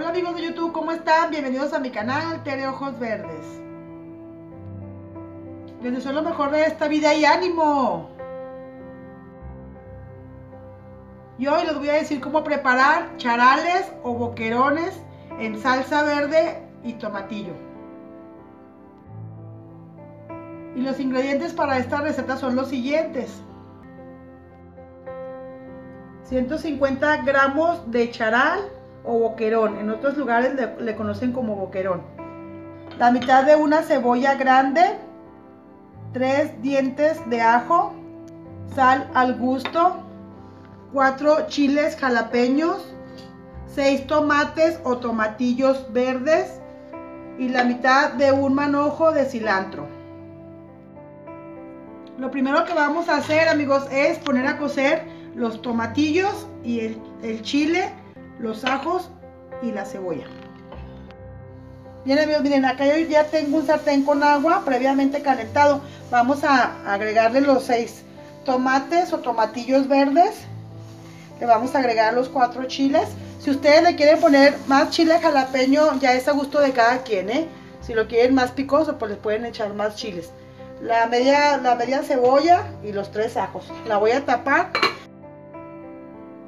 Hola amigos de YouTube, ¿cómo están? Bienvenidos a mi canal Tere Ojos Verdes. Les deseo lo mejor de esta vida y ánimo. Y hoy les voy a decir cómo preparar charales o boquerones en salsa verde y tomatillo. Y los ingredientes para esta receta son los siguientes. 150 gramos de charal o boquerón. En otros lugares le, conocen como boquerón. La mitad de una cebolla grande. 3 dientes de ajo. Sal al gusto. 4 chiles jalapeños. 6 tomates o tomatillos verdes. Y la mitad de un manojo de cilantro. Lo primero que vamos a hacer amigos es poner a cocer los tomatillos y el, el chile los ajos y la cebolla. Bien amigos, miren, acá yo ya tengo un sartén con agua previamente calentado. Vamos a agregarle los seis tomates o tomatillos verdes. Le vamos a agregar los cuatro chiles. Si ustedes le quieren poner más chile jalapeño, ya es a gusto de cada quien, ¿eh? Si lo quieren más picoso, pues les pueden echar más chiles. La media, la media cebolla y los tres ajos. La voy a tapar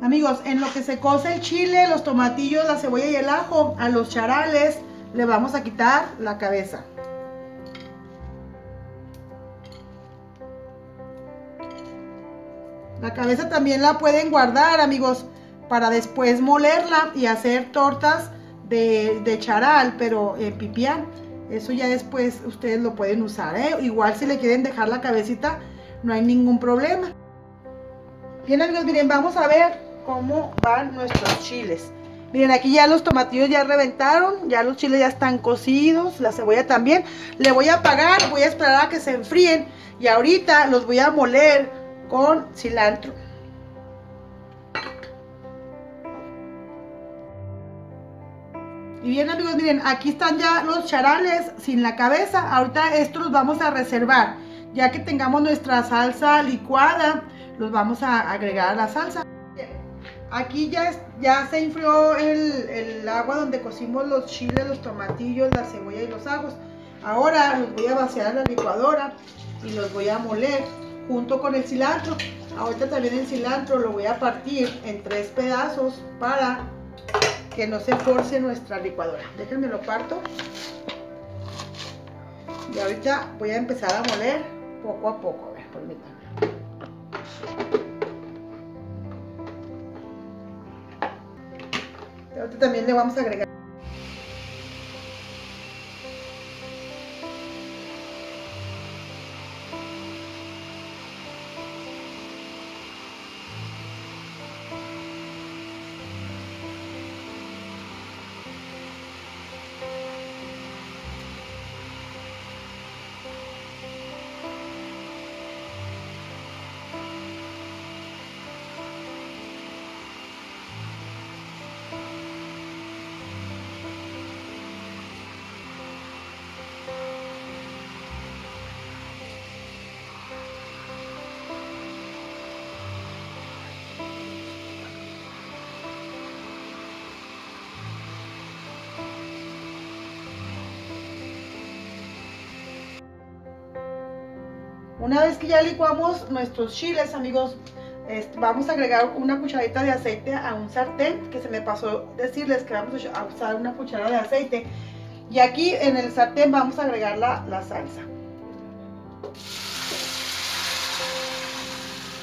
Amigos, en lo que se cose el chile, los tomatillos, la cebolla y el ajo, a los charales le vamos a quitar la cabeza. La cabeza también la pueden guardar, amigos, para después molerla y hacer tortas de, charal, pero en pipián. Eso ya después ustedes lo pueden usar, ¿eh? Igual si le quieren dejar la cabecita, no hay ningún problema. Bien, amigos, miren, vamos a ver cómo van nuestros chiles. Miren, aquí ya los tomatillos ya reventaron, ya los chiles ya están cocidos, la cebolla también. Le voy a apagar, voy a esperar a que se enfríen y ahorita los voy a moler con cilantro. Y bien amigos, miren, aquí están ya los charales sin la cabeza. Ahorita estos los vamos a reservar. Ya que tengamos nuestra salsa licuada, los vamos a agregar a la salsa. Aquí ya, ya se enfrió el, agua donde cocimos los chiles, los tomatillos, la cebolla y los ajos. Ahora los voy a vaciar en la licuadora y los voy a moler junto con el cilantro. Ahorita también el cilantro lo voy a partir en tres pedazos para que no se force nuestra licuadora. Déjenme lo parto. Y ahorita voy a empezar a moler poco a poco. A ver, permítanme. También le vamos a agregar Una vez que ya licuamos nuestros chiles, amigos, vamos a agregar una cucharadita de aceite a un sartén, que se me pasó decirles que vamos a usar una cucharada de aceite. Y aquí en el sartén vamos a agregar la, salsa.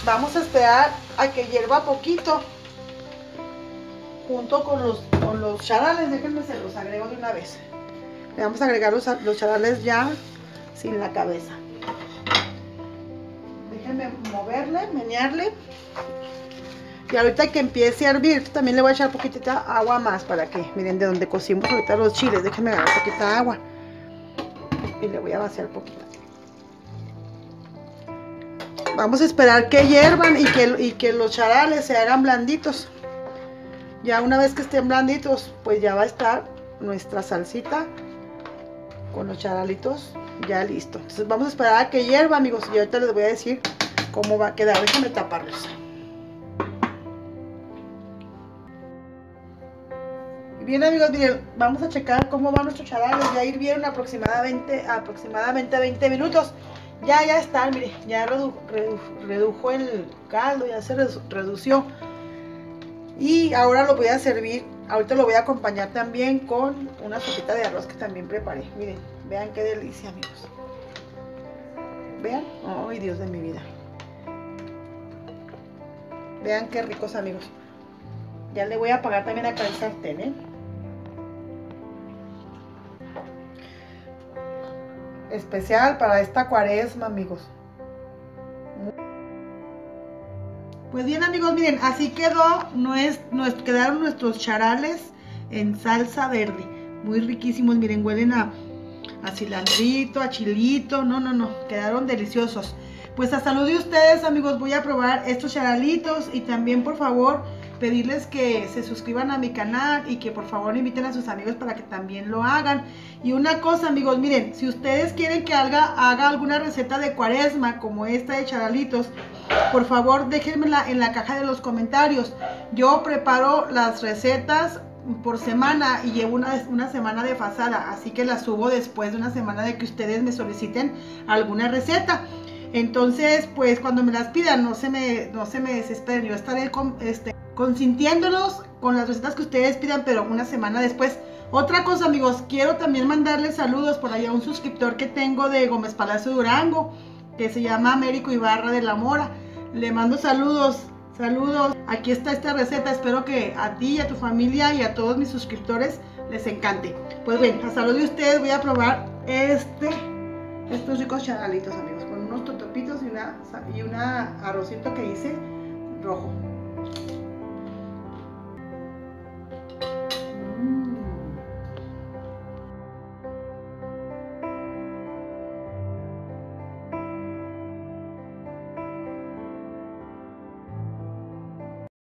Vamos a esperar a que hierva poquito junto con los, con los charales. Déjenme se los agrego de una vez. Le vamos a agregar los, los charales ya sin la cabeza moverle, menearle. Y ahorita que empiece a hervir, también le voy a echar poquitita agua más para que, miren, de donde cocimos ahorita los chiles, déjenme agarrar poquita agua. Y le voy a vaciar poquito. Vamos a esperar que hiervan y que, y que los charales se hagan blanditos. Ya una vez que estén blanditos, pues ya va a estar nuestra salsita con los charalitos ya listo. Entonces vamos a esperar a que hierva, amigos, y ahorita les voy a decir cómo va a quedar. Déjenme taparlos. Bien amigos, miren, vamos a checar cómo van nuestros charales. Ya hirvieron aproximadamente, aproximadamente 20 minutos. Ya, ya están, miren, ya redujo el caldo, ya se redució. Y ahora lo voy a servir, ahorita lo voy a acompañar también con una sopita de arroz que también preparé. Miren, vean qué delicia amigos. Vean, ay Dios de mi vida. Vean qué ricos amigos. Ya le voy a apagar también acá el sartén, ¿eh? Especial para esta cuaresma, amigos. Pues bien, amigos, miren, así quedó, quedaron nuestros charales en salsa verde. Muy riquísimos, miren, huelen a, a cilandrito, a chilito. No, no, no, quedaron deliciosos. Pues a salud de ustedes, amigos, voy a probar estos charalitos y también, por favor, pedirles que se suscriban a mi canal y que por favor inviten a sus amigos para que también lo hagan. Y una cosa amigos, miren, si ustedes quieren que haga, haga alguna receta de cuaresma como esta de charalitos, por favor déjenmela en la caja de los comentarios. Yo preparo las recetas por semana y llevo una, una semana de fasada, así que las subo después de una semana de que ustedes me soliciten alguna receta. Entonces, pues cuando me las pidan, no se me, no se me desesperen, yo estaré con, este, consintiéndolos con las recetas que ustedes pidan, pero una semana después. Otra cosa, amigos, quiero también mandarles saludos por allá a un suscriptor que tengo de Gómez Palacio Durango, que se llama Américo Ibarra de la Mora. Le mando saludos, saludos. Aquí está esta receta, espero que a ti, a tu familia y a todos mis suscriptores les encante. Pues bien, a salud de ustedes voy a probar este, estos ricos charalitos, amigos, y una arrocito que hice rojo.